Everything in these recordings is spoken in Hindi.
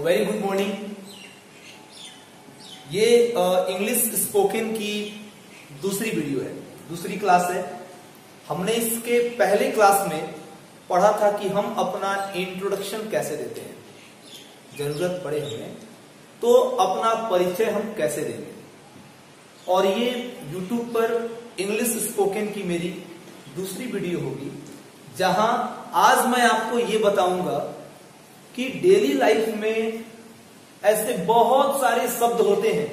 वेरी गुड मॉर्निंग ये इंग्लिश स्पोकन की दूसरी वीडियो है, दूसरी क्लास है। हमने इसके पहले क्लास में पढ़ा था कि हम अपना इंट्रोडक्शन कैसे देते हैं। ज़रूरत पड़े हमें तो अपना परिचय हम कैसे देंगे? और ये YouTube पर इंग्लिश स्पोकन की मेरी दूसरी वीडियो होगी, जहाँ आज मैं आपको ये बताऊँगा कि डेली लाइफ में ऐसे बहुत सारे शब्द होते हैं,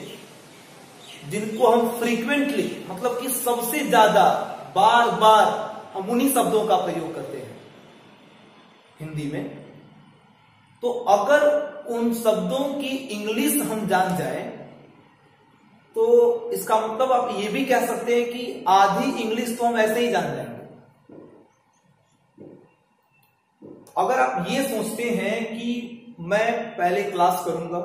जिनको हम फ्रीक्वेंटली मतलब कि सबसे ज़्यादा बार बार हम उन्हीं शब्दों का प्रयोग करते हैं हिंदी में। तो अगर उन शब्दों की इंग्लिश हम जान जाए तो इसका मतलब आप ये भी कह सकते हैं कि आधी इंग्लिश तो हम ऐसे ही जान जाएँगे अगर आप ये सोचते हैं कि मैं पहले क्लास करूँगा,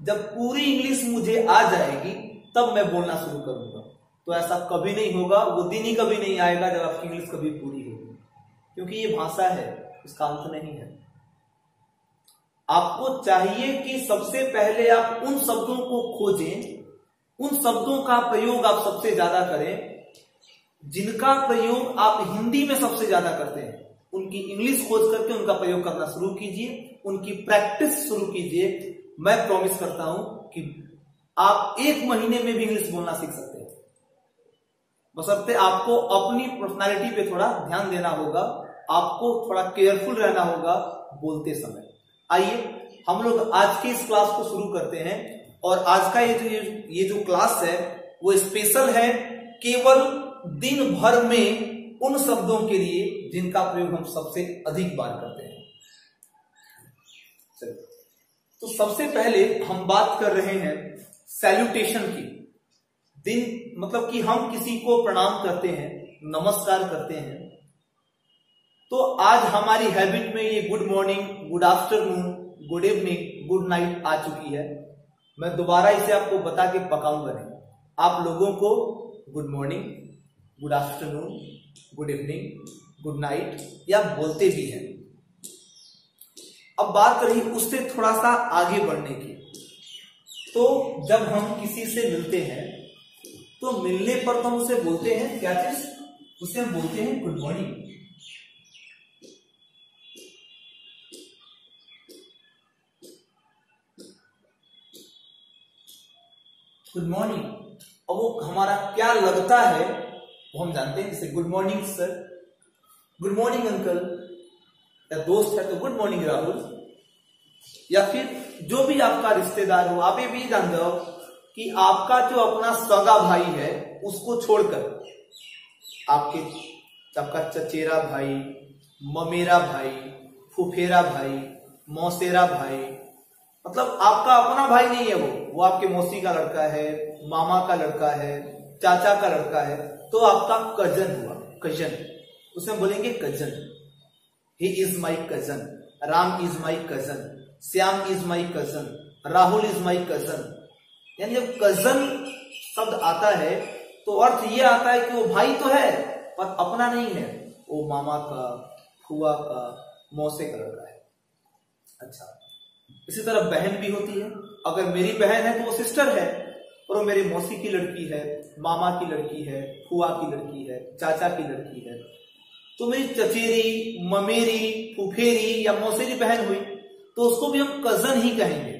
जब पूरी इंग्लिश मुझे आ जाएगी, तब मैं बोलना शुरू करूँगा। तो ऐसा कभी नहीं होगा, वो दिन ही कभी नहीं आएगा जब आपकी इंग्लिश कभी पूरी होगी। क्योंकि ये भाषा है, इसका अंत नहीं है। आपको चाहिए कि सबसे पहले आप उन शब्दों को खोजें, उन शब्दों का प्रयोग आप सबसे ज़्यादा करें, जिनका प्रयोग आप हिंदी में सबसे ज़्यादा करते हैं। उनकी इंग्लिश खोज करके उनका प्रयोग करना शुरू कीजिए। उनकी प्रैक्टिस शुरू कीजिए। मैं प्रॉमिस करता हूँ कि आप एक महीने में भी इंग्लिश बोलना सीख सकते हैं। बसरते आपको अपनी पर्सनालिटी पे थोड़ा ध्यान देना होगा। आपको थोड़ा केयरफुल रहना होगा बोलते समय। आइए, हम लोग आज की इस क्लास को शुरू करते हैं और आज का ये जो ये जो क्लास है, वो स्पेशल है केवल दिन भर में उन शब्दों के लिए जिनका प्रयोग हम सबसे अधिक बार करते हैं। तो सबसे पहले हम बात कर रहे हैं सैल्यूटेशन की। दिन मतलब कि हम किसी को प्रणाम करते हैं, नमस्कार करते हैं। तो आज हमारी हैबिट में ये good morning good afternoon good evening good night आ चुकी है। मैं दोबारा इसे आपको बता के पकाऊँगा नहीं। आप लोगों को good morning good afternoon good evening good night या बोलते भी हैं। अब बात रही उससे थोड़ा सा आगे बढ़ने की। तो जब हम किसी से मिलते हैं तो मिलने पर तो हम उसे बोलते हैं, क्या चीज़? उसे हम बोलते हैं गुड मॉर्निंग गुड मॉर्निंग और वो हमारा क्या लगता है वो हम जानते हैं जैसे good morning sir good morning uncle या दोस्त है तो गुड मॉर्निंग राहुल. या फिर जो भी आपका रिश्तेदार हो, आप ये भी जान जाओ कि आपका जो अपना सगा भाई है, उसको छोड़कर आपके आपका चचेरा भाई, ममेरा भाई, फुफेरा भाई, मौसेरा भाई मतलब आपका अपना भाई नहीं है वो. वो आपके मौसी का लड़का है, मामा का लड़का है, चाचा का लड़का है. तो आपका कज़न हुआ। कज़न उसमें बोलेंगे cousin he is my cousin Ram is my cousin Shyam is my cousin Rahul is my cousin यानी जब कज़न शब्द आता है तो अर्थ ये आता है कि वो भाई तो है, पर अपना नहीं है। वो मामा का, फुआ का, मौसे का लड़का है। अच्छा। इसी तरह बहन भी होती है। अगर मेरी बहन है तो वो सिस्टर है। और वो मेरी मौसी की लड़की है, मामा की लड़की है, फुआ की लड़की है, चाचा की लड़की है। तो मेरी चचेरी, ममेरी, फुफेरी या मौसेरी बहन हुई तो उसको भी हम कज़न ही कहेंगे।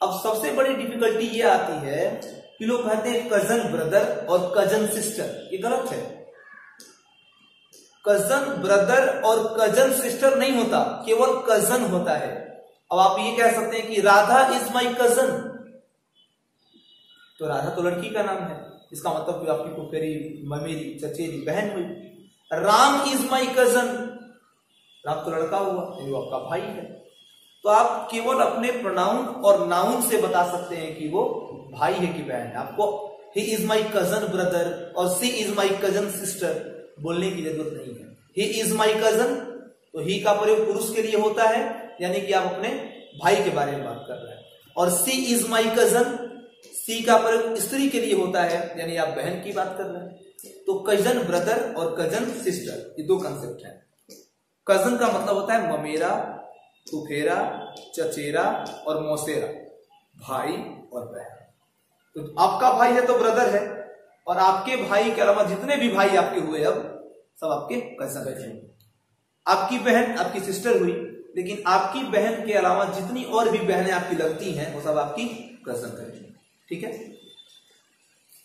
अब सबसे बड़ी डिफिकल्टी ये आती है कि लोग कहते हैं कज़न ब्रदर और कज़न सिस्टर ये गलत है। कज़न ब्रदर और कज़न सिस्टर नहीं होता, केवल कज़न होता है। अब आप ये कह सकते हैं कि राधा इज़ माई कज़न तो राधा तो लड़की का नाम है। इसका मतलब आपकी फुफेरी, ममेरी, चचेरी, बहन हुई। Ram is my cousin Ram तो लड़का हुआ वो आपका भाई है। तो आप केवल अपने प्रोनाउन और नाउन से बता सकते हैं कि वो भाई है कि बहन है। आपको he is my cousin brother और she is my cousin sister बोलने की ज़रूरत नहीं है। ही इज़ माई कज़न तो ही का प्रयोग पुरुष के लिए होता है, यानी कि आप अपने भाई के बारे में बात कर रहे हैं। और सी इज़ माई कज़न सी का प्रयोग स्त्री के लिए होता है, यानी आप बहन की बात कर रहे हैं तो कज़न ब्रदर और कज़न सिस्टर ये दो कंसेप्ट है। कज़न का मतलब होता है ममेरा फुफेरा चचेरा और मौसेरा, भाई और बहन। तो आपका भाई है तो ब्रदर है, और आपके भाई के अलावा जितने भी भाई आपके हुए अब, सब आपके कज़न हैं। आपकी बहन, आपकी सिस्टर हुई, लेकिन आपकी बहन के अलावा जितनी और भी बहनें आपकी लगती हैं, वो सब आपकी कज़न है। ठीक है?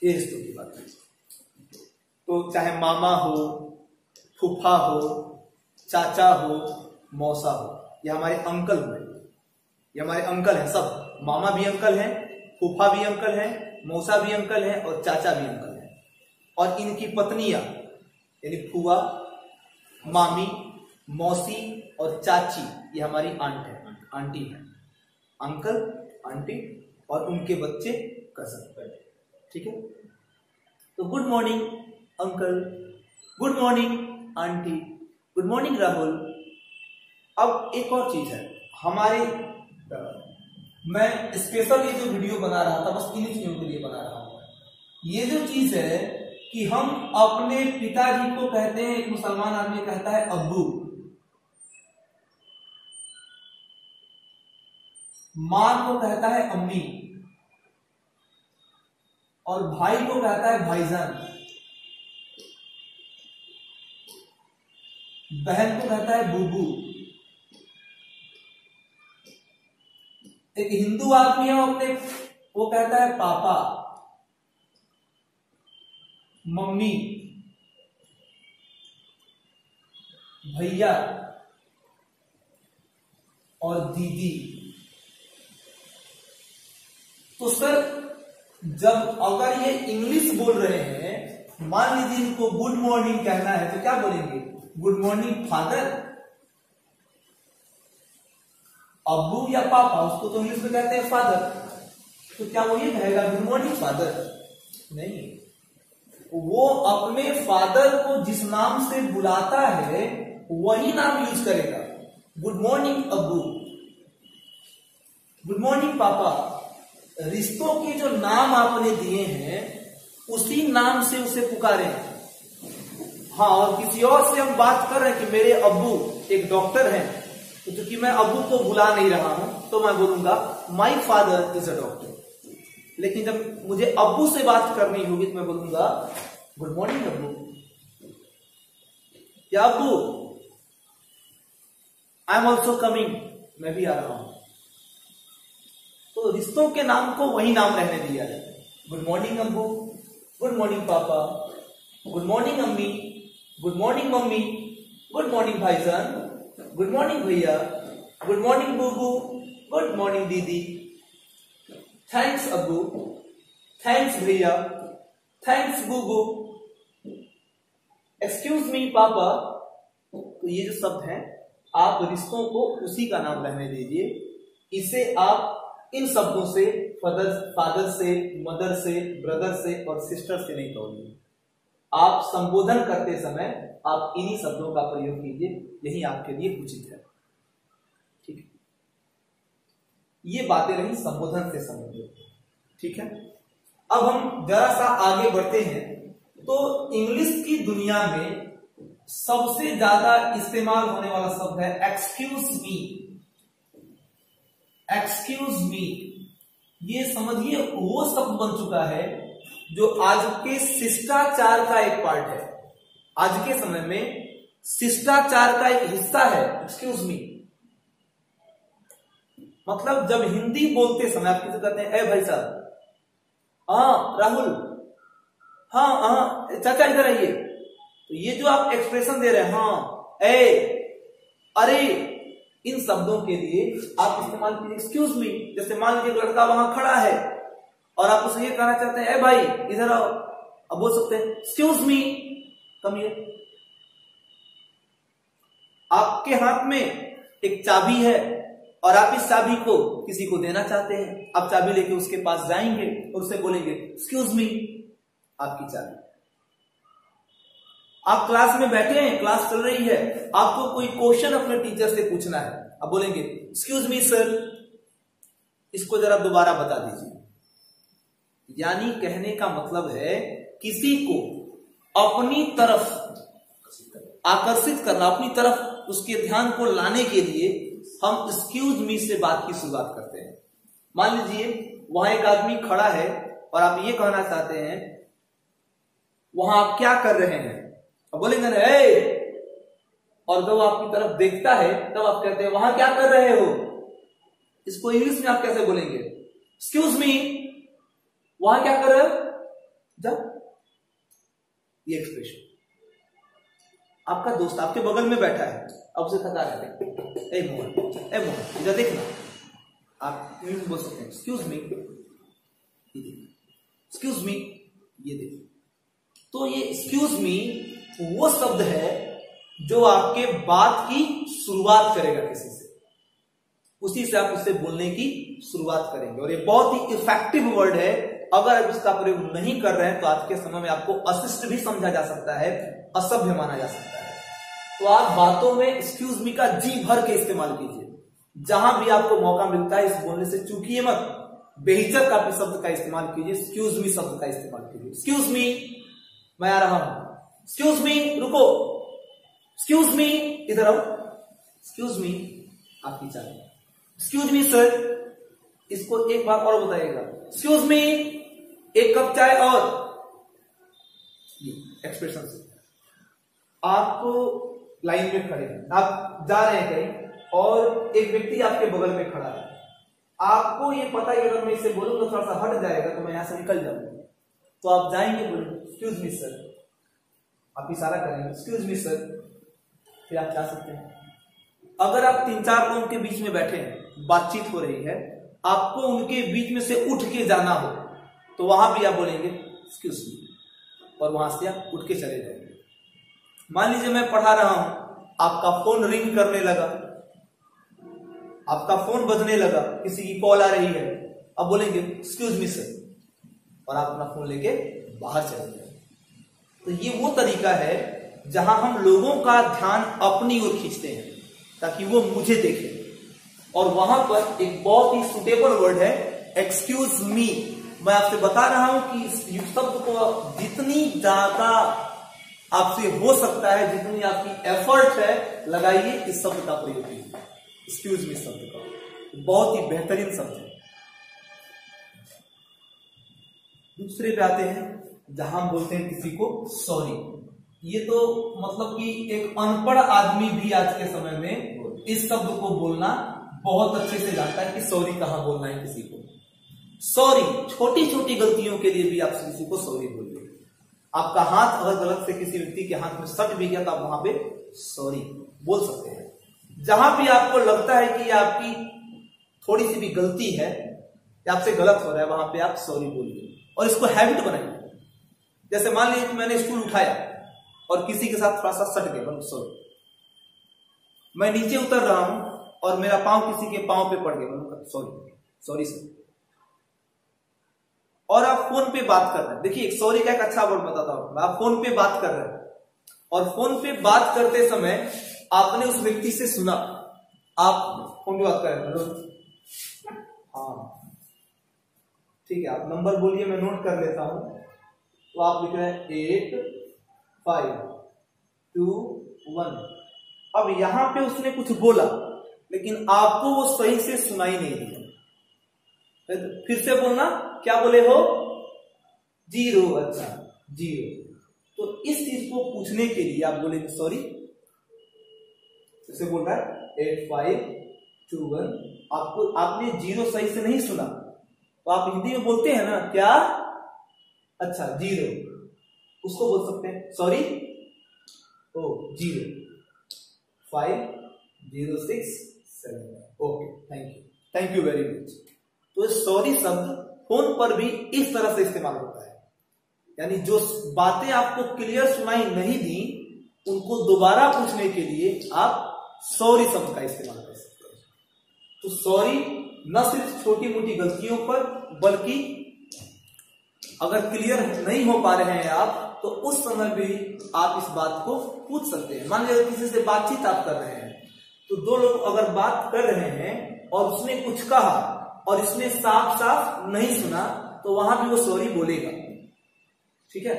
ये रिश्तों की बात है। तो चाहे मामा हो, फूफा हो, चाचा हो, मौसा हो, ये हमारे अंकल हुए ये हमारे अंकल हैं, सब। मामा भी अंकल हैं, फूफा भी अंकल हैं, मौसा भी अंकल हैं और चाचा भी अंकल हैं। और इनकी पत्नियाँ, यानी फुआ, मामी, मौसी और चाची, ये हमारी आंट है, आंटी है। अंकल, आंटी और उनके बच्चे कज़न ठीक है? तो good morning uncle good morning aunty good morning Rahul अब एक और चीज़ है। हमारे मैं स्पेशल ये जो वीडियो बना रहा था, बस इन्हीं चीज़ों के लिए बना रहा हूँ। ये जो चीज़ है कि हम अपने पिताजी को कहते हैं, एक मुसलमान आदमी कहता है, अब्बू। माँ को कहता है, अम्मी। और भाई को कहता है भाईजान। बहन को कहता है बूबू। एक हिंदू आदमी है अपने वो कहता है पापा। मम्मी। भैया। और दीदी। तो सर जब अगर ये इंग्लिश बोल रहे हैं, मान लीजिए इनको गुड मॉर्निंग कहना है तो क्या बोलेंगे? गुड मॉर्निंग फादर अब्बू या पापा, उसको तो इंग्लिश में कहते हैं फादर तो क्या वो ये कहेगा गुड मॉर्निंग फादर नहीं. वो अपने फादर को जिस नाम से बुलाता है, वही नाम यूज़ करेगा. गुड मॉर्निंग अब्बू गुड मॉर्निंग पापा. रिश्तों के जो नाम आपने दिए हैं, उसी नाम से उसे पुकारे। हाँ और किसी और से हम बात कर रहे हैं कि मेरे अब्बू एक डॉक्टर हैं। तो चूँकि मैं अबू को बुला नहीं रहा हूँ तो मैं बोलूँगा my father is a doctor लेकिन जब मुझे अबू से बात करनी होगी तो मैं बोलूँगा गुड मॉर्निंग अबू क्या अबू आई एम ऑल्सो कमिंग मैं भी आ रहा हूँ। तो रिश्तों के नाम को वही नाम रहने दिया जाए गुड मॉर्निंग अब्बू गुड मॉर्निंग पापा। गुड मॉर्निंग अम्मी। Good morning mummy. Good morning भाईजान। गुड मॉर्निंग भैया। गुड मॉर्निंग बूबू। गुड मॉर्निंग दीदी। थैंक्स अबू। थैंक्स भैया। थैंक्स बूबू। एक्सक्यूज मी पापा। तो ये जो शब्द हैं, आप रिश्तों को उसी का नाम रहने दीजिए। इसे आप इन शब्दों से फादर फादर से मदर से ब्रदर से और सिस्टर से नहीं तोड़िए। आप संबोधन करते समय आप इन्हीं शब्दों का प्रयोग कीजिए, यही आपके लिए उचित है। ठीक है? ये बातें रही संबोधन से संबंधित। ठीक है? अब हम जरा सा आगे बढ़ते हैं। तो इंग्लिश की दुनिया में सबसे ज़्यादा इस्तेमाल होने वाला शब्द है एक्सक्यूज मी एक्सक्यूज मी ये समझिए, वो शब्द बन चुका है जो आज के शिष्टाचार का एक पार्ट है। आज के समय में शिष्टाचार का एक हिस्सा है। एक्सक्यूज मी मतलब जब हिंदी बोलते समय, आप किसे कहते हैं? ए भाई साहब। हाँ राहुल। हाँ हाँ चाचा इधर आइए। तो ये जो आप एक्सप्रेशन दे रहे हैं हाँ ए, अरे इन शब्दों के लिए आप इस्तेमाल कीजिए। एक्सक्यूज मी जैसे मान लीजिए लड़का वहाँ खड़ा है और आप उसे ये कहना चाहते हैं, ए भाई, इधर आओ। अब बोल सकते हैं एक्सक्यूज मी कम ये आपके हाथ में एक चाबी है और आप इस चाबी को किसी को देना चाहते हैं। आप चाबी लेके उसके पास जाएँगे और उसे बोलेंगे एक्सक्यूज मी आपकी चाबी। आप क्लास में बैठे हैं क्लास चल रही है, आपको कोई क्वेश्चन अपने टीचर से पूछना है। आप बोलेंगे एक्सक्यूज मी सर इसको जरा दोबारा बता दीजिए। यानी कहने का मतलब है, किसी को अपनी तरफ़ आकर्षित करना, अपनी तरफ़ उसके ध्यान को लाने के लिए हम एक्सक्यूज मी से बात की शुरुआत करते हैं। मान लीजिए, वहाँ एक आदमी खड़ा है और आप ये कहना चाहते हैं, वहाँ आप क्या कर रहे हैं? अब बोलेंगे ना ए और जब आपकी तरफ़ देखता है, तब आप कहते हैं, वहाँ क्या कर रहे हो? इसको इंग्लिश में आप कैसे बोलेंगे? एक्सक्यूज मी वहाँ क्या कर रहे हो? जब ये एक्सप्रेशन आपका दोस्त आपके बगल में बैठा है अब उसे थका रहते ए, मोहन ए, मोहन, इधर देखना। आप इंग्लिश बोल सकते हैं एक्सक्यूज मी एक्सक्यूज मी ये देखिए तो ये एक्सक्यूज मी वो शब्द है जो आपके बात की शुरुआत करेगा किसी से। उसी से आप उससे बोलने की शुरुआत करेंगे। और ये बहुत ही इफ़ेक्टिव वर्ड है। अगर आप इसका प्रयोग नहीं कर रहे हैं तो आज के समय में आपको अशिष्ट भी समझा जा सकता है, असभ्य माना जा सकता है। तो आप बातों में एक्सक्यूज मी का जी भर के इस्तेमाल कीजिए। जहाँ भी आपको मौका मिलता है इस बोलने से चूकिए मत। बेहिचक आप शब्द का इस्तेमाल कीजिए। एक्सक्यूज मी शब्द का इस्तेमाल कीजिए। एक्सक्यूज मी मैं आ रहा हूँ। एक्सक्यूज मी रुको। एक्सक्यूज मी इधर आओ। एक्सक्यूज मी आपकी चाय एक्सक्यूज मी सर इसको एक बार और बताइएगा। एक्सक्यूज मी एक कप चाय और। एक्सप्रेशन से। आप लाइन में खड़े हैं। आप जा रहे हैं कहीं और एक व्यक्ति आपके बगल में खड़ा है। आपको ये पता है अगर मैं इससे बोलूँगा थोड़ा सा हट जाएगा तो मैं यहाँ से निकल जाऊँगा। तो आप जाएँगे बोलेंगे एक्सक्यूज मी सर आप इशारा करेंगे। एक्सक्यूज मी सर फिर आप जा सकते हैं। अगर आप तीन चार लोगों के बीच में बैठे हैं, बातचीत हो रही है, आपको उनके बीच में से उठ के जाना हो तो वहाँ भी आप बोलेंगे एक्सक्यूज मी और वहाँ से आप उठ के चले जाएँगे। मान लीजिए मैं पढ़ा रहा हूँ, आपका फ़ोन रिंग करने लगा। आपका फ़ोन बजने लगा, किसी की कॉल आ रही है। अब बोलेंगे एक्सक्यूज मी सर और आप अपना फ़ोन लेके बाहर चले जाए तो ये वो तरीका है जहाँ हम लोगों का ध्यान अपनी ओर खींचते हैं, ताकि वो मुझे देखे। और वहाँ पर एक बहुत ही सुटेबल वर्ड है एक्सक्यूज मी मैं आपसे बता रहा हूँ कि इस शब्द को जितनी ज़्यादा आपसे हो सकता है, जितनी आपकी एफर्ट है, लगाइए इस शब्द का प्रयोग कीजिए। एक्सक्यूज मी शब्द का। बहुत ही बेहतरीन शब्द है। दूसरे पे आते हैं। जहाँ हम बोलते हैं किसी को सॉरी ये तो मतलब कि एक अनपढ़ आदमी भी आज के समय में इस शब्द को बोलना बहुत अच्छे से जानता है कि सॉरी कहाँ बोलना है किसी को। सॉरी छोटी छोटी गलतियों के लिए भी आप किसी को सॉरी बोलिए। आपका हाथ अगर गलत से किसी व्यक्ति के हाथ में सट भी गया तो आप वहाँ पे सॉरी बोल सकते हैं। जहाँ भी आपको लगता है कि आपकी थोड़ी सी भी गलती है आपसे गलत हो रहा है, वहाँ पे आप सॉरी बोलिए। और इसको हैबिट बनाइए। जैसे मान लीजिए कि मैंने स्कूल उठाया और किसी के साथ थोड़ा सा सट गया सॉरी मैं नीचे उतर रहा हूँ और मेरा पाँव किसी के पाँव पे पड़ गया सॉरी सॉरी सर और आप फ़ोन पे बात कर रहे हैं। देखिए सॉरी का एक अच्छा वर्ड बताता हूँ। आप फ़ोन पे बात कर रहे हैं। और फ़ोन पे बात करते समय आपने उस व्यक्ति से सुना। आप फ़ोन पे बात कर रहे हैं हाँ। ठीक है, आप नंबर बोलिए, मैं नोट कर लेता हूँ। तो आप लिख रहे हैं एट फाइव टू वन अब यहाँ पे उसने कुछ बोला, लेकिन आपको वो सही से सुनाई नहीं दिया फिर से बोलना, क्या बोले हो? ज़ीरो अच्छा ज़ीरो। तो इस चीज़ को पूछने के लिए आप बोलेंगे सॉरी बोल रहा है एट फाइव टू वन आपको, आपने ज़ीरो सही से नहीं सुना। तो आप हिंदी में बोलते हैं ना, क्या? अच्छा ज़ीरो। उसको बोल सकते हैं sorry O zero. Five zero six seven okay thank you thank you very much तो सॉरी शब्द फ़ोन पर भी इस तरह से इस्तेमाल होता है। यानी जो बातें आपको क्लियर सुनाई नहीं दी, उनको दोबारा पूछने के लिए आप सॉरी शब्द का इस्तेमाल कर सकते हैं। तो सॉरी न सिर्फ़ छोटी मोटी गलतियों पर, बल्कि अगर क्लियर नहीं हो पा रहे हैं आप तो उस समय भी आप इस बात को पूछ सकते हैं। मान लीजिए किसी से बातचीत आप कर रहे हैं तो दो लोग अगर बात कर रहे हैं और उसने कुछ कहा और इसने साफ़ साफ़ नहीं सुना तो वहाँ भी वो सॉरी बोलेगा। ठीक है?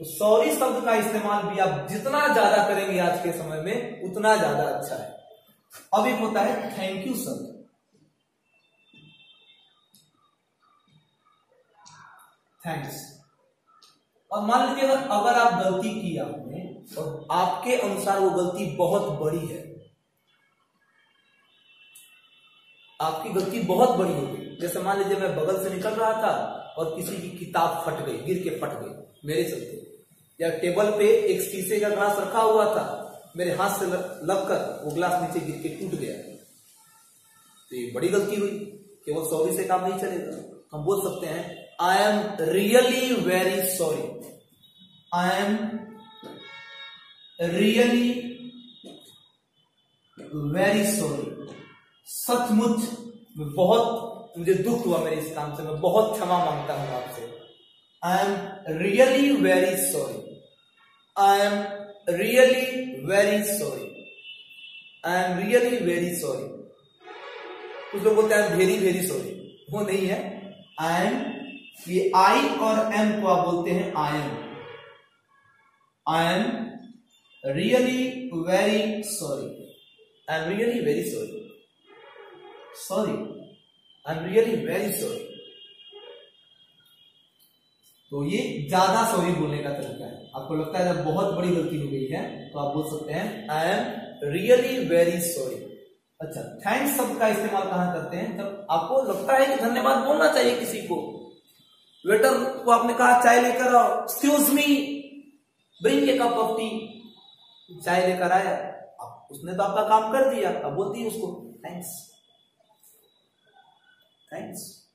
तो सॉरी शब्द का इस्तेमाल भी आप जितना ज़्यादा करेंगे आज के समय में, उतना ज़्यादा अच्छा है। अब एक होता है थैंक यू सर थैंक्स और मान लीजिए अगर अगर आप गलती की आपने, और आपके अनुसार वो गलती बहुत बड़ी है, आपकी गलती बहुत बड़ी हो गई। जैसे मान लीजिए मैं बगल से निकल रहा था और किसी की किताब फट गई, गिर के फट गई, मेरे चलते। या टेबल पे एक शीशे का ग्लास रखा हुआ था, मेरे हाथ से लग कर वो ग्लास नीचे गिर के टूट गया। तो ये बड़ी गलती हुई, केवल सॉरी से काम नहीं चलेगा। हम बोल सकते हैं I am really very sorry I am really very sorry सचमुच बहुत मुझे दुख हुआ मेरे इस काम से। मैं बहुत क्षमा माँगता हूँ आपसे। I am really very sorry I am really very sorry I am really very sorry कुछ लोग बोलते हैं वेरी वेरी सॉरी वो नहीं है। आई एम ये आई और एम को आप बोलते हैं am I am really very sorry I am really very sorry sorry I am really very sorry तो ये ज़्यादा सॉरी बोलने का तरीका है। आपको लगता है जब बहुत बड़ी गलती हो गई है तो आप बोल सकते हैं I am really very sorry अच्छा थैंक्स शब्द का इस्तेमाल कहाँ करते हैं? जब आपको लगता है कि धन्यवाद बोलना चाहिए किसी को वेटर को आपने कहा, चाय लेकर आओ। Excuse me bring a cup of tea चाय लेकर आया। अब उसने तो आपका काम कर दिया। अब बोलती है उसको थैंक्स थैंक्स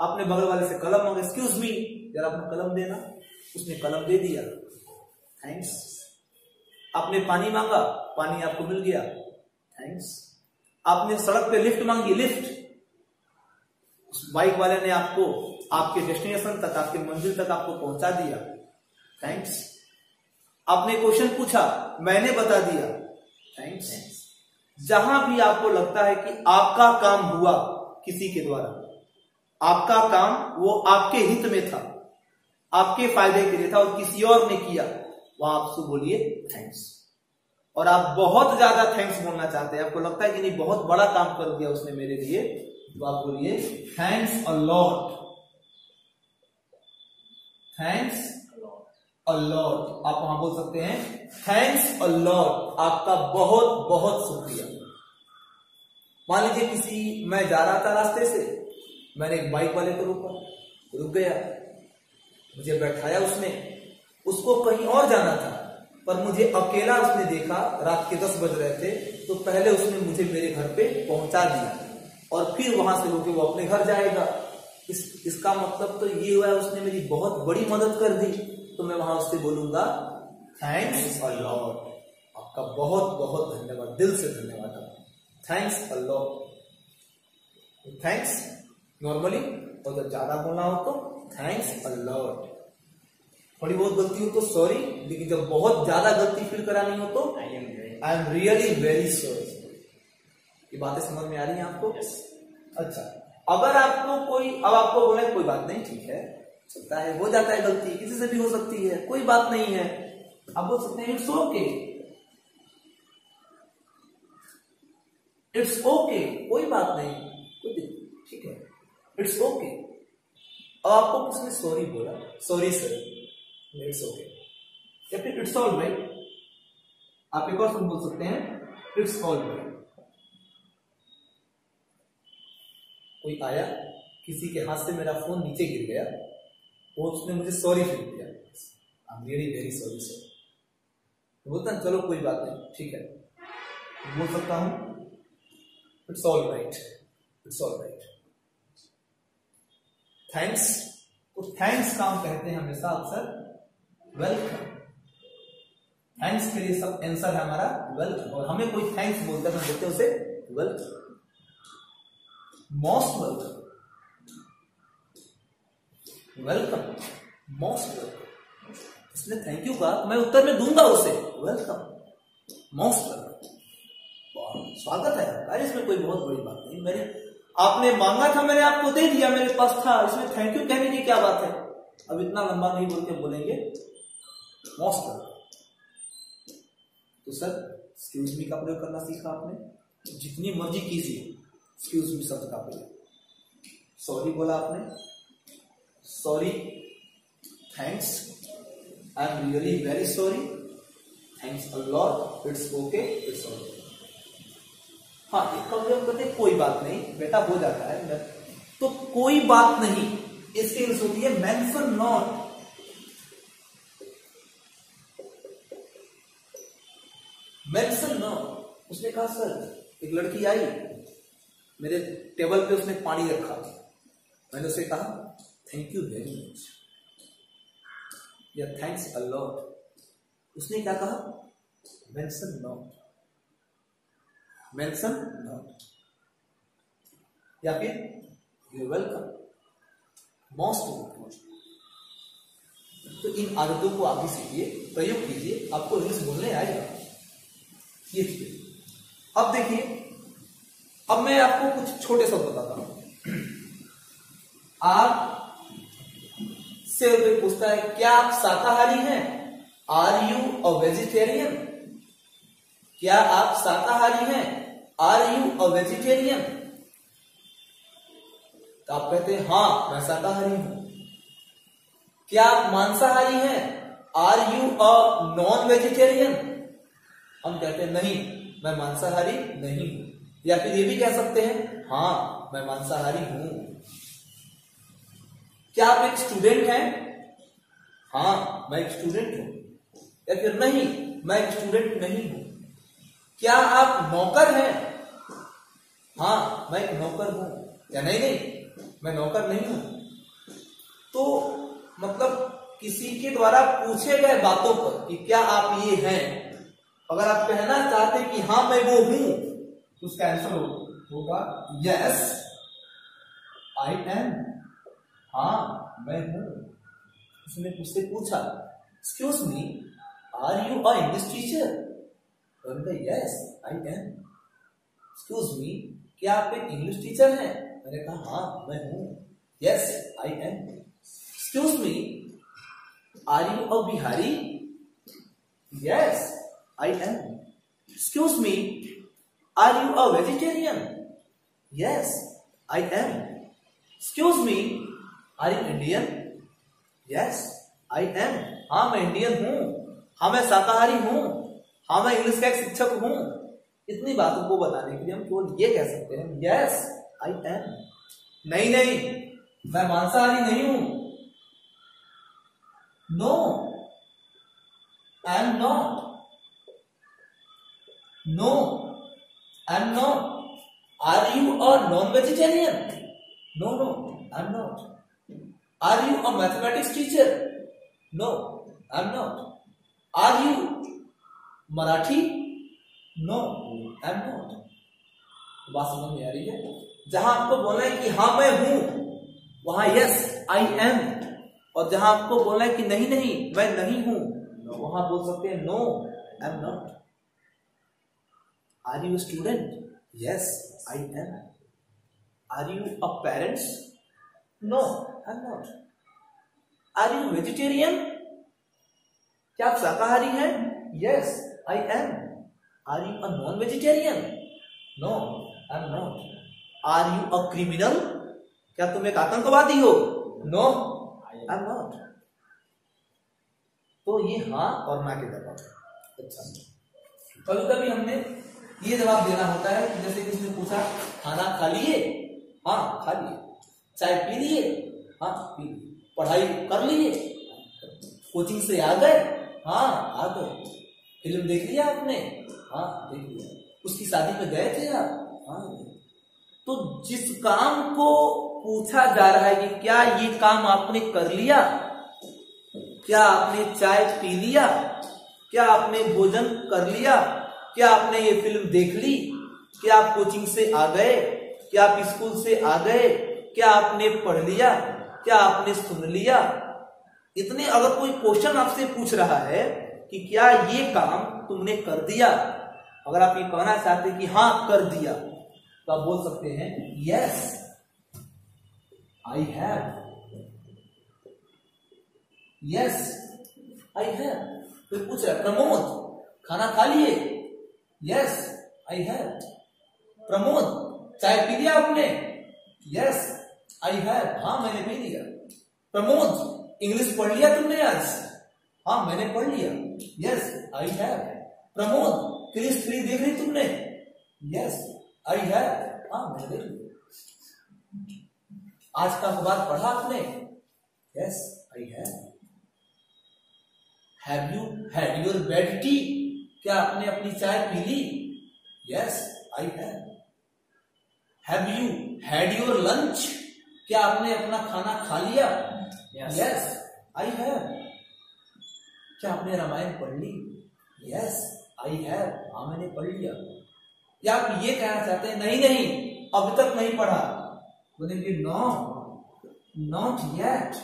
आपने बगल वाले से कलम मांगा। एक्सक्यूज मी जरा अपना कलम देना। उसने कलम दे दिया। थैंक्स आपने पानी मांगा। पानी आपको मिल गया। थैंक्स आपने सड़क पे लिफ्ट मांगी। लिफ्ट उस बाइक वाले ने आपको आपके डेस्टिनेशन तक आपके मंजिल तक आपको पहुँचा दिया। थैंक्स आपने क्वेश्चन पूछा मैंने बता दिया। थैंक्स जहाँ भी आपको लगता है कि आपका काम हुआ किसी के द्वारा आपका काम वो आपके हित में था आपके फ़ायदे के लिए था और किसी और ने किया वहाँ आप उसको बोलिए थैंक्स और आप बहुत ज़्यादा थैंक्स बोलना चाहते हैं। आपको लगता है कि नहीं बहुत बड़ा काम कर दिया उसने मेरे लिए तो आप बोलिए thanks a lot thanks a lot आप वहाँ बोल सकते हैं थैंक्स अ लॉट आपका बहुत बहुत शुक्रिया। मान लीजिए किसी मैं जा रहा था रास्ते से मैंने एक बाइक वाले को रोका रुक गया मुझे बैठाया उसने उसको कहीं और जाना था पर मुझे अकेला उसने देखा रात के दस बज रहे थे तो पहले उसने मुझे मेरे घर पे पहुँचा दिया और फिर वहाँ से होके वो अपने घर जाएगा। इस इसका मतलब तो ये हुआ है उसने मेरी बहुत बड़ी मदद कर दी। तो मैं वहाँ उससे बोलूँगा थैंक्स अ लॉट आपका बहुत बहुत धन्यवाद दिल से धन्यवाद thanks a lot thanks normally और जब ज़्यादा बोलना हो तो थैंक्स अ लॉट थोड़ी बहुत गलती हो तो सॉरी लेकिन जब बहुत ज़्यादा गलती फील करानी हो तो I am really very sorry ये बातें समझ में आ रही हैं आपको? Yes. अच्छा। अगर आपको कोई, अब आपको बोले कोई बात नहीं, ठीक है, चलता है, हो जाता है गलती, किसी से भी हो सकती है, कोई बात नहीं है। आप बोल सकते हैं इट्स ओके इट्स ओके कोई बात नहीं, कोई ठीक है। इट्स ओके अब आपको किसने सॉरी बोला सॉरी सर इट्स ओके या फिर इट्स ऑल राइट आप एक और बोल सकते हैं इट्स ऑल राइट कोई आया, किसी के हाथ से मेरा फ़ोन नीचे गिर गया, वो उसने मुझे सॉरी फील किया। I am really very sorry sir बोलता चलो, कोई बात नहीं, ठीक है। बोल सकता हूँ it's all right it's all right thanks तो थैंक्स का हम कहते हैं हमेशा अक्सर वेलकम थैंक्स के लिए सब आंसर है हमारा वेलकम और हमें कोई थैंक्स बोलते हैं हम बोलते हैं उसे welcome most welcome welcome most welcome इसने थैंक यू कहा मैं उत्तर में दूँगा उसे. वेलकम मोस्ट वेलकम स्वागत है अरे इसमें कोई बहुत बड़ी बात नहीं. मेरे आपने मांगा था, मैंने आपको दे दिया, मेरे पास था. इसमें थैंक यू कहने की क्या बात है? अब इतना लंबा नहीं बोल के बोलेंगे. मोस्ट वेलकम तो सर एक्सक्यूज मी का प्रयोग करना सीखा आपने. जितनी मर्ज़ी कीजिए. एक्सक्यूज मी शब्द का प्रयोग सॉरी बोला आपने। Sorry thanks I am really very sorry thanks a lot it's okay it's okay हाँ कभी हम कहते कोई बात नहीं, बेटा हो जाता है तो कोई बात नहीं। इसके इंग्लिश होती है मेंशन नॉट मेंशन नॉट उसने कहा, सर, एक लड़की आई मेरे टेबल पे उसने पानी रखा। मैंने उसे कहा थैंक यू वेरी मच या थैंक्स अ लॉट उसने क्या कहा? मेंशन नॉट मेंशन नॉट या फिर? यू वेलकम मोस्ट वेलकम तो इन आदतों को आप भी सीखिए प्रयोग कीजिए। आपको इंग्लिश बोलने आएगा। ये अब देखिए अब मैं आपको कुछ छोटे शब्द बताता हूँ। आप से कोई पूछता है, क्या आप शाकाहारी हैं? आर यू अ वेजिटेरियन क्या आप शाकाहारी हैं? आर यू अ वेजिटेरियन तो आप कहते हैं हाँ मैं शाकाहारी हूँ। क्या आप मांसाहारी हैं? Are you a non vegetarian हम कहते हैं, नहीं, मैं मांसाहारी नहीं हूँ। या फिर ये भी कह सकते हैं हाँ मैं मांसाहारी हूँ। क्या आप एक स्टूडेंट हैं? हाँ मैं एक स्टूडेंट हूँ। या फिर, नहीं, मैं एक स्टूडेंट नहीं हूँ। क्या आप नौकर हैं? हाँ मैं एक नौकर हूँ। या, नहीं नहीं, मैं नौकर नहीं हूँ। तो मतलब किसी के द्वारा पूछे गए बातों पर कि क्या आप ये हैं? अगर आप कहना चाहते कि हाँ मैं वो हूँ तो उसका आंसर होगा यस आई एम हाँ मैं हूँ। उसने मुझसे पूछा excuse me are you a English teacher yes I am excuse me क्या आप एक इंग्लिश टीचर हैं? मैंने कहा हाँ मैं हूँ। Yes I am excuse me are you a Bihari yes I am excuse me are you a vegetarian yes I am excuse me are you Indian yes I am हाँ मैं इंडियन हूँ. हाँ मैं शाकाहारी हूँ. हाँ मैं इंग्लिश का एक शिक्षक हूँ. इतनी बातों को बताने के लिए हम केवल ये कह सकते हैं. यस आई एम नहीं नहीं, मैं मांसाहारी नहीं हूँ. No I am not no are you a non vegetarian no no I am not Are you a mathematics teacher? No, I'm not. Are you Marathi? No, I'm not. बात समझ में आ रही है जहाँ आपको बोलना है कि हाँ मैं हूँ वहाँ यस आई एम और जहाँ आपको बोलना है कि नहीं नहीं मैं नहीं हूँ वहाँ बोल सकते हैं no I am not are you student yes I am are you a parents no I am not are you vegetarian क्या आप शाकाहारी हैं? Am are you a non vegetarian no I am not are you a criminal क्या तुम एक आतंकवादी हो? नो आई एम नॉट तो ये हाँ और ना के जवाब अच्छा। कभी कभी हमने ये जवाब देना होता है जैसे किसी ने पूछा, खाना खा लिए? हाँ खा लिए। चाय पी लिए? हाँ पी पढ़ाई कर लिए? कोचिंग से आ गए? हाँ आ गए। फ़िल्म देख लिया आपने? हाँ देख लिया। उसकी शादी में गए थे आप? हाँ तो जिस काम को पूछा जा रहा है कि क्या ये काम आपने कर लिया? क्या आपने चाय पी लिया? क्या आपने भोजन कर लिया? क्या आपने ये फ़िल्म देख ली? क्या आप कोचिंग से आ गए? क्या आप स्कूल से आ गए? क्या आपने पढ़ लिया? क्या आपने सुन लिया? इतने अगर कोई क्वेश्चन आपसे पूछ रहा है कि क्या ये काम तुमने कर दिया? अगर आप ये कहना चाहते कि हाँ कर दिया तो आप बोल सकते हैं yes I have yes I have कोई पूछ रहा प्रमोद, खाना खा लिए? यस आई हैव प्रमोद, चाय पी लिया आपने? यस आई हैव हाँ मैंने पी लिया। प्रमोद इंग्लिश पढ़ लिया तुमने आज? हाँ मैंने पढ़ लिया। Yes I have Pramod Krrish three देख रही तुमने? यस आई हैव हाँ मैंने देख लिया आज का अखबार पढ़ा आपने? Yes I have have you had your bed tea क्या आपने अपनी चाय पी ली? Yes I have you had your lunch क्या आपने अपना खाना खा लिया? यस आई हैव क्या आपने रामायण पढ़ ली? यस आई हैव हाँ मैंने पढ़ लिया। या आप ये कहना चाहते हैं नहीं नहीं अब तक नहीं पढ़ा। बोलेंगे नो नॉट येट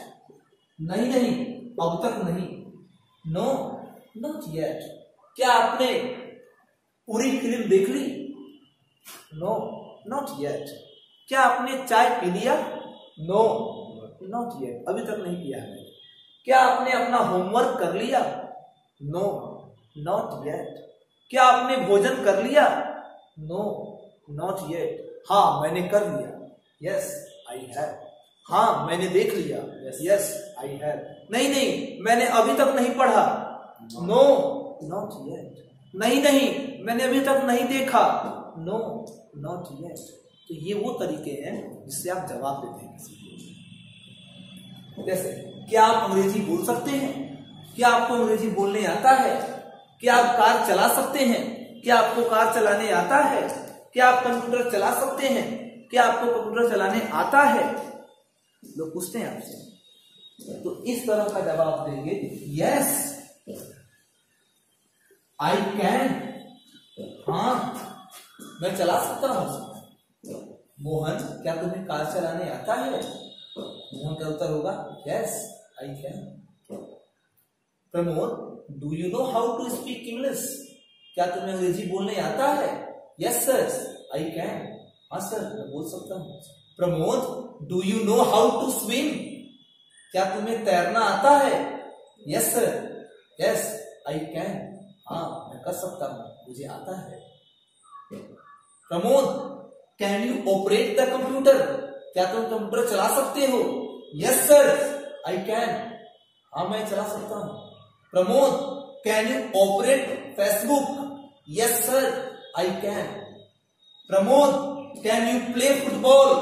नहीं नहीं अब तक नहीं। नो नॉट येट क्या आपने पूरी फ़िल्म देख ली? नो नॉट येट क्या आपने चाय पी लिया? नो नॉट येट अभी तक नहीं किया है। क्या आपने अपना होमवर्क कर लिया? नो नॉट येट क्या आपने भोजन कर लिया? नो नॉट येट हाँ मैंने कर लिया। यस आई हैव हाँ मैंने देख लिया। यस आई हैव नहीं नहीं मैंने अभी तक नहीं पढ़ा। नो नॉट येट नहीं नहीं, मैंने अभी तक नहीं देखा। नो नॉट येट तो ये वो तरीके हैं जिससे आप जवाब देते हैं जैसे, क्या आप अंग्रेज़ी बोल सकते हैं? क्या आपको अंग्रेज़ी बोलने आता है? क्या आप कार चला सकते हैं? क्या आपको कार चलाने आता है? क्या आप कंप्यूटर चला सकते हैं? क्या आपको कंप्यूटर चलाने आता है? लोग पूछते हैं आपसे। तो इस तरह का जवाब देंगे यस आई कैन हाँ मैं चला सकता हूँ। मोहन, क्या तुम्हें कार चलाने आता है? मोहन का उत्तर होगा yes I can Pramod do you know how to speak English क्या तुम्हें अंग्रेज़ी बोलने आता है? यस सर आई कैन हाँ सर मैं बोल सकता हूँ। Pramod do you know how to swim क्या तुम्हें तैरना आता है? Yes sir yes I can हाँ मैं कर सकता हूँ, मुझे आता है। Pramod can you operate the computer क्या तुम कंप्यूटर चला सकते हो? यस सर आई कैन हाँ मैं चला सकता हूँ। Pramod can you operate Facebook yes sir I can Pramod can you play football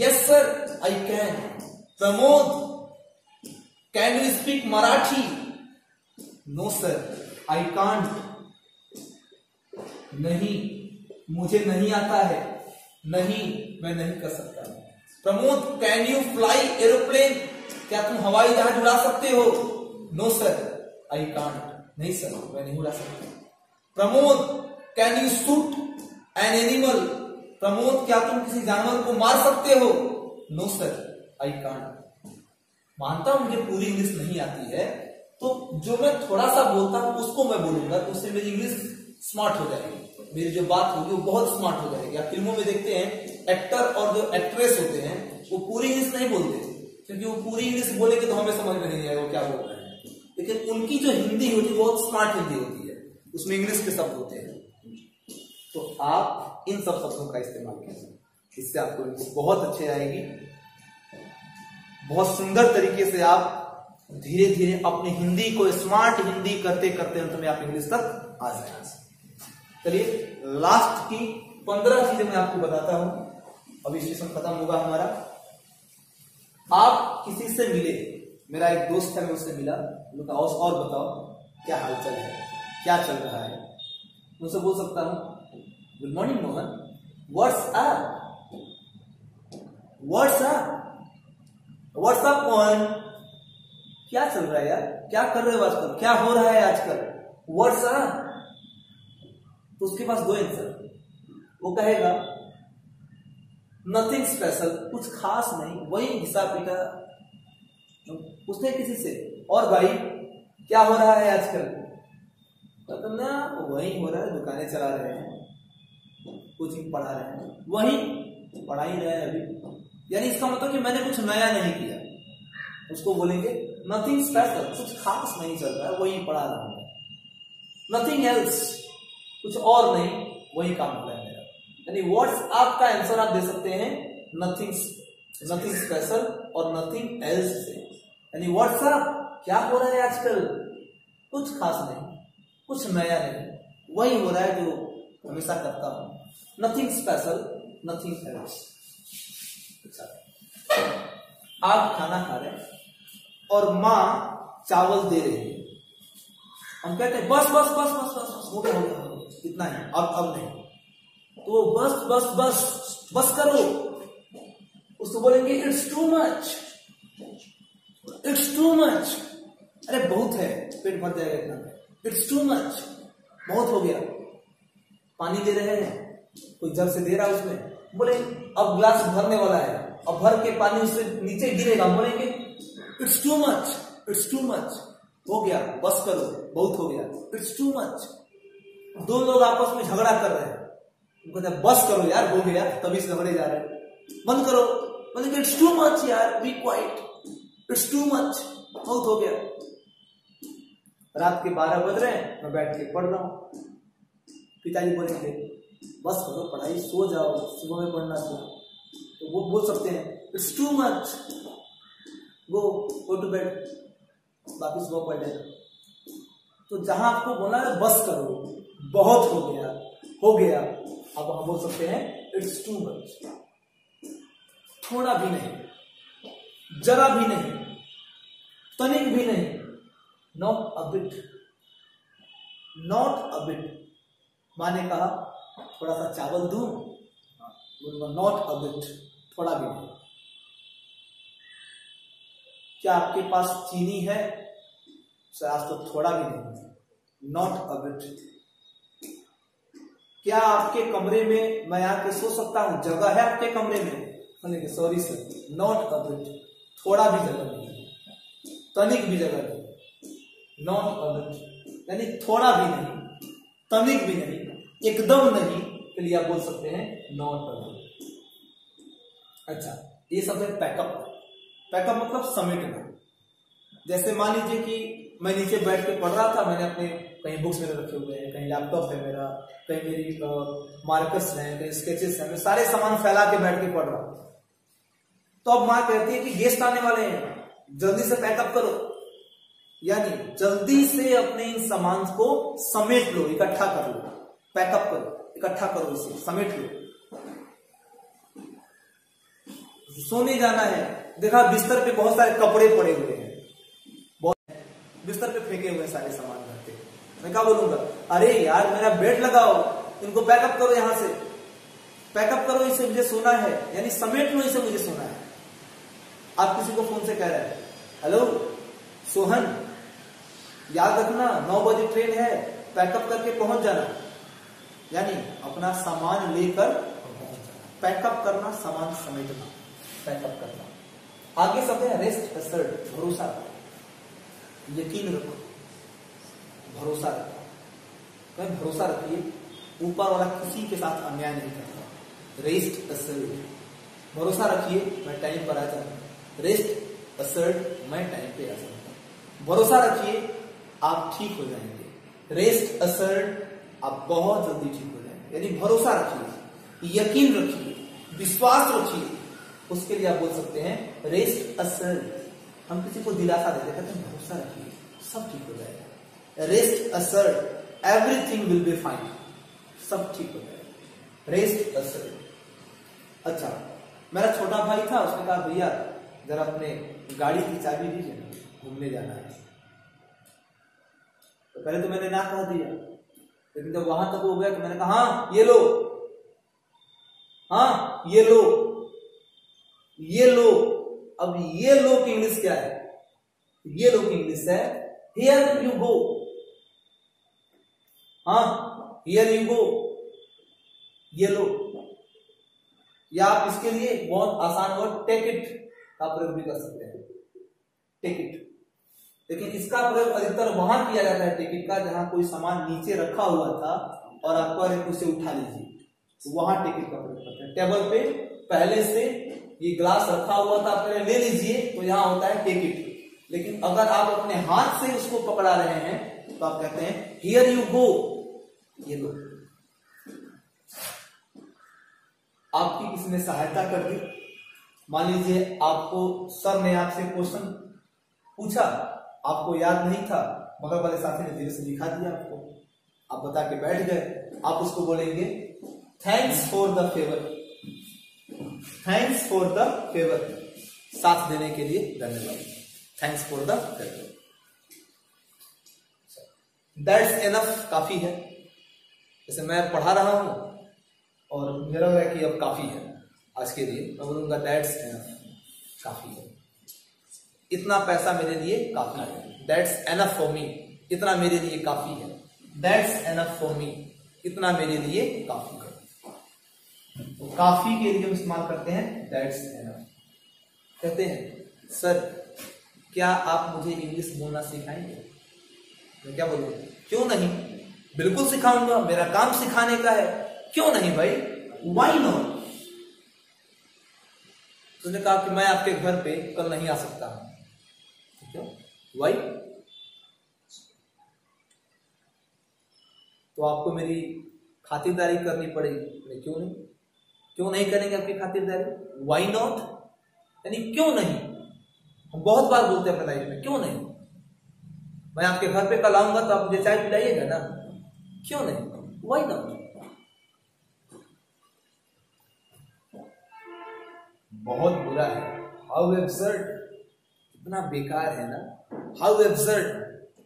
yes sir I can Pramod can you speak Marathi? No sir I can't नहीं. मुझे नहीं आता है. नहीं, मैं नहीं कर सकता। Pramod can you fly aeroplane क्या तुम हवाई जहाज़ उड़ा सकते हो? नो सर आई कांट नहीं सर मैं नहीं उड़ा सकता। Pramod can you shoot an animal Pramod, क्या तुम किसी जानवर को मार सकते हो? नो सर आई कांट मानता हूँ मुझे पूरी इंग्लिश नहीं आती है तो जो मैं थोड़ा सा बोलता हूँ, उसको मैं बोलूँगा तो उससे मेरी इंग्लिश स्मार्ट हो जाएगी। मेरी जो बात होगी, वो बहुत स्मार्ट हो जाएगी। आप फ़िल्मों में देखते हैं एक्टर और जो एक्ट्रेस होते हैं, वो पूरी इंग्लिश नहीं बोलते। क्योंकि वो पूरी इंग्लिश बोलेंगे तो हमें समझ में नहीं आएगा वो क्या बोल रहे हैं। लेकिन उनकी जो हिंदी होती है बहुत स्मार्ट हिंदी होती है। उसमें इंग्लिश के शब्द होते हैं। तो आप इन सब शब्दों का इस्तेमाल कीजिए इससे आपको बहुत अच्छी आएगी। बहुत सुंदर तरीके से आप धीरे धीरे अपनी हिंदी को स्मार्ट हिंदी करते करते अंत में आप इंग्लिश तक आ जाएँगे। चलिए लास्ट की पंद्रह चीज़ें मैं आपको बताता हूँ। अभी सेशन खत्म होगा हमारा। आप किसी से मिले मेरा एक दोस्त है मैं उससे मिला। और, और बताओ क्या हालचाल है? क्या चल रहा है? उनसे बोल सकता हूँ good morning Mohan. What's up what's up what's up Mohan? क्या चल रहा है यार? क्या कर रहे हो आजकल? क्या हो रहा है आजकल? व्हाट्सएप तो उसके पास दो आंसर वो कहेगा नथिंग स्पेशल कुछ खास नहीं, वही घिसा पीटा उसने किसी से, और भाई, क्या हो रहा है आजकल? तो ना, वही हो रहा है, दुकानें चला रहे हैं, कोचिंग पढ़ा रहे हैं, वही पढ़ा ही रहे हैं अभी। यानी इसका मतलब कि मैंने कुछ नया नहीं किया। उसको बोलेंगे नथिंग स्पेशल कुछ खास नहीं चल रहा है, वही पढ़ा रहा हूँ। नथिंग एल्स कुछ और नहीं, वही काम हो रहा है। मेरा यानी व्हाट्स आपका आंसर आप दे सकते हैं नथिंग नथिंग स्पेशल और नथिंग एल्स से। यानी व्हाट्सअप क्या हो रहा है आजकल? कुछ खास नहीं, कुछ नया नहीं। वही हो रहा है जो हमेशा करता हूँ। नथिंग स्पेशल नथिंग एल्स आप खाना खा रहे हैं। और माँ चावल दे रही है। हम कहते हैं, बस बस बस बस बस बस हो गया हो गया इतना ही, अब अब नहीं। तो बस बस बस बस करो। उसको बोलेंगे it's too much it's too much अरे, बहुत है, पेट भर जाएगा इतना। इट्स टू मच बहुत हो गया। पानी दे रहे हैं, कोई जल से दे रहा है उसमें? बोले, अब ग्लास भरने वाला है, अब भर के पानी उससे नीचे गिरेगा। बोलेंगे it's too much it's too much हो गया. बस करो. बहुत हो गया. इट्स टू मच दो लोग आपस में झगड़ा कर रहे हैं. कहते बस करो यार. हो गया. तभी झगड़े जा रहे हैं. बंद करो. बोलेंगे इट्स टू मच यार. Be quiet it's too much बहुत हो गया. रात के बारह बज रहे हैं. मैं बैठ के पढ़ रहा हूँ. पिताजी बोलेंगे बस करो. पढ़ाई, सो जाओ. सुबह में पढ़ना था तो वो बोल सकते हैं it's too much go go to bed बाकी सुबह पढ़ लेना तो जहाँ आपको बोला है, बस करो। बहुत हो गया। हो गया। अब हम बोल सकते हैं इट्स टू मच थोड़ा भी नहीं। जरा भी नहीं। तनिक भी नहीं। Not a bit not a bit कहा, थोड़ा सा चावल दू? नॉट अ बिट थोड़ा भी नहीं। क्या आपके पास चीनी है? सर, आज तो थोड़ा भी नहीं नॉट अ बिट क्या आपके कमरे में, मैं आके सो सकता हूँ? जगह है आपके कमरे में? Sorry sir not a bit थोड़ा भी जगह नहीं तनिक भी जगह नहीं नॉट अ बिट यानी थोड़ा भी नहीं, तनिक भी नहीं, एकदम नहीं, के लिए आप बोल सकते हैं नॉट अ बिट अच्छा ये सब है। पैकअप पैकअप मतलब समेटना। जैसे मान लीजिए कि मैं नीचे बैठ के पढ़ रहा था, मैंने अपने कहीं बुक्स मेरे रखे हुए हैं, कहीं लैपटॉप है मेरा, कहीं मेरी मार्कर्स हैं, कहीं स्केचेस हैं, मैं सारे सामान फैला के बैठ के पढ़ रहा हूँ। तो अब माँ कहती है कि गेस्ट आने वाले हैं, जल्दी से पैकअप करो। यानी जल्दी से अपने इन सामान को समेट लो, इकट्ठा कर लो। पैकअप करो, इकट्ठा करो इसे, समेट लो। सोने जाना है देखा, बिस्तर पे बहुत सारे कपड़े पड़े हुए हैं। बहुत बिस्तर पे फेंके हुए सारे सामान घर के मैं क्या बोलूँगा? अरे यार, मेरा बेड लगाओ, इनको पैकअप करो यहाँ से। पैकअप करो, इसे मुझे सोना है। यानी समेट लो, इसे मुझे सोना है। आप किसी को फ़ोन से कह रहे हैं, हेलो, सोहन, याद रखना, नौ बजे ट्रेन है, पैकअप करके पहुँच जाना। यानी अपना सामान लेकर पैकअप करना, सामान समेटना, पैकअप करना। आगे सब है रेस्ट असर्ट भरोसा रखो। यकीन रखो, भरोसा रखो। मैं भरोसा रखिए, ऊपर वाला किसी के साथ अन्याय नहीं करता। रेस्ट असर्ट भरोसा रखिए, मैं टाइम पर आ जाऊँगा रेस्ट असर्ट मैं टाइम पे आ जाऊँगा भरोसा रखिए, आप ठीक हो जाएँगे। रेस्ट असर्ट आप बहुत जल्दी ठीक हो जाएँगे। यानी भरोसा रखिए। यकीन रखिए, विश्वास रखिए। उसके लिए आप बोल सकते हैं, रेस्ट असर्ट हम किसी को दिलासा देते कहते हैं, भरोसा रखिए, सब ठीक हो जाएगा। Rest assured everything will be fine सब ठीक हो जाएगा। रेस्ट असर्ट अच्छा मेरा छोटा भाई था, उसने कहा, भैया, जरा अपने गाड़ी की चाबी दीजिए, घूमने जाना है। तो पहले तो मैंने ना कह दिया, लेकिन जब वहाँ तक हो गया तो मैंने कहा हाँ ये लो। हाँ ये लो। ये लो अब ये लो की इंग्लिश क्या है? ये लो की इंग्लिश है हियर यू गो हाँ हियर यू गो ये लो या आप इसके लिए बहुत आसान वर्ड टेक इट का प्रयोग भी कर सकते हैं। टेक इट लेकिन इसका प्रयोग अधिकतर वहाँ किया जाता है टिकट का, जहाँ कोई सामान नीचे रखा हुआ था और आपको उसे उठा लीजिए। तो वहाँ टिकट का प्रयोग करते हैं। टेबल पे पहले से ये ग्लास रखा हुआ था पहले ले लीजिए तो यहाँ होता है टिकट लेकिन अगर आप अपने हाथ से उसको पकड़ा रहे हैं तो आप कहते हैं हियर यू गो ये लो। आपकी ने सहायता कर दी। मान लीजिए आपको, सर ने आपसे क्वेश्चन पूछा, आपको याद नहीं था, मगर वाले साथी ने धीरे से दिखा दिया आपको। आप बता के बैठ गए। आप उसको बोलेंगे thanks for the favour thanks for the favour साथ देने के लिए धन्यवाद। Thanks for the favour that's enough काफ़ी है। जैसे मैं पढ़ा रहा हूँ और मेरा है कि अब काफ़ी है आज के लिए। मैं बोलूँगा दैट्स एनफ काफ़ी है। इतना पैसा मेरे लिए काफ़ी है। दैट्स एनफ फॉर मी इतना मेरे लिए काफ़ी है। दैट्स एनफ फॉर मी इतना मेरे लिए काफ़ी है। तो काफ़ी के लिए हम इस्तेमाल करते हैं दैट्स एनफ कहते हैं, सर, क्या आप मुझे इंग्लिश बोलना सिखाएँगे? मैं क्या बोलूँ? क्यों नहीं? बिल्कुल सिखाऊँगा, मेरा काम सिखाने का है. क्यों नहीं भाई? वाई नो उसने कहा कि मैं आपके घर पे कल नहीं आ सकता। क्यों? वाई तो आपको मेरी खातिरदारी करनी पड़ेगी। क्यों नहीं? क्यों नहीं करेंगे आपकी खातिरदारी? वाई नॉट यानी क्यों नहीं? हम बहुत बार बोलते हैं अपने लाइफ में, क्यों नहीं? मैं आपके घर पे कल आऊँगा तो आप मुझे चाय पिलाइएगा ना? क्यों नहीं? वाई नॉट बहुत बुरा है। हाउ एब्सर्ड कितना बेकार है ना? हाउ एब्सर्ड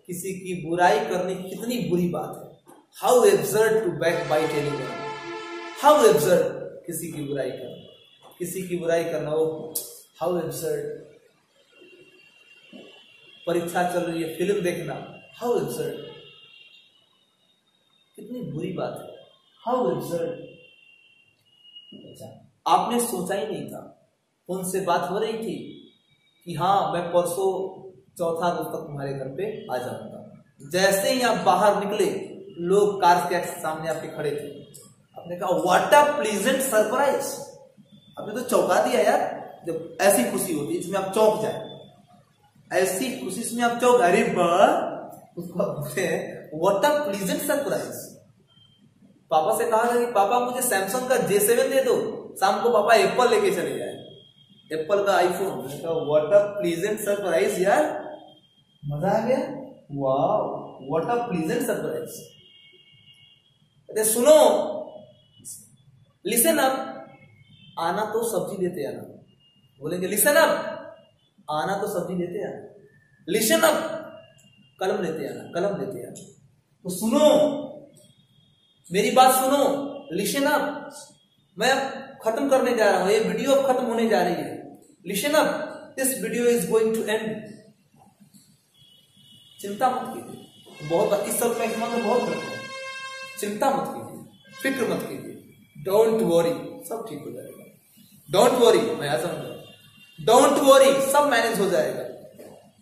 किसी की बुराई करनी कितनी बुरी बात है। How absurd to backbite any how absurd किसी की बुराई करना, किसी की बुराई करना, वो हाउ एब्सर्ड परीक्षा चल रही है फ़िल्म देखना हाउ एब्सर्ड कितनी बुरी बात है। हाउ एब्सर्ड अच्छा आपने सोचा ही नहीं था उनसे बात हो रही थी कि हाँ मैं परसों चौथा रोज तक तुम्हारे घर पे आ जाऊँगा। जैसे ही आप बाहर निकले, लोग कार के सामने आपके खड़े थे। आपने कहा व्हाट अ प्लीजेंट सरप्राइज़ आपने तो चौंका दिया, यार, जब ऐसी खुशी होती है, जिसमें आप चौंक जाए, ऐसी खुशी में आप चौंक अरे व्हाट अ प्लीजेंट सरप्राइज़ पापा से कहा था कि, पापा मुझे सैमसंग का जे सेवन दे दो, शाम को पापा एप्पल लेके चले जाए। एप्पल का iPhone what a pleasant surprise यार। मज़ा आ गया। वाह व्हाट अ प्लीजेंट सरप्राइज़ अरे सुनो लिसन अप आना तो सब्ज़ी लेते आना बोलेंगे लिसन अप आना तो सब्ज़ी लेते आना लिसन अप कलम लेते आना कलम लेते आना तो सुनो। मेरी बात सुनो। लिसन अप मैं खत्म करने जा रहा हूँ। ये वीडियो अब खत्म होने जा रही है। Listen up this video is going to end चिंता मत कीजिए। बहुत, इस सब का इस्तेमाल बहुत करते हैं। चिंता मत कीजिए। फ़िक्र मत कीजिए। डोंट वरी सब ठीक हो जाएगा। डोंट वरी मैं ऐसा समझ डोंट वरी सब मैनेज हो जाएगा।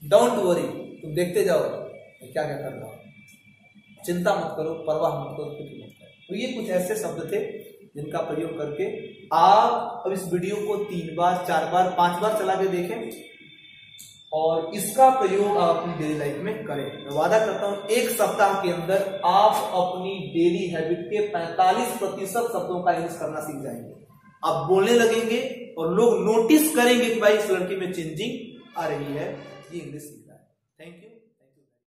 डोंट वरी तुम देखते जाओ क्या क्या कर रहा हूँ। चिंता मत करो, परवाह मत करो फ़िक्र मत करो। तो ये कुछ ऐसे शब्द थे जिनका प्रयोग करके आप अब इस वीडियो को तीन बार, चार बार, पाँच बार चला के देखें। और इसका प्रयोग आप अपनी डेली लाइफ में करें। मैं वादा करता हूँ, एक सप्ताह के अंदर आप अपनी डेली हैबिट के 45 प्रतिशत शब्दों का यूज़ करना सीख जाएँगे। आप बोलने लगेंगे और लोग नोटिस करेंगे कि भाई इस लड़की में चेंजिंग आ रही है। ये इंग्लिश सीख रहा है। Thank you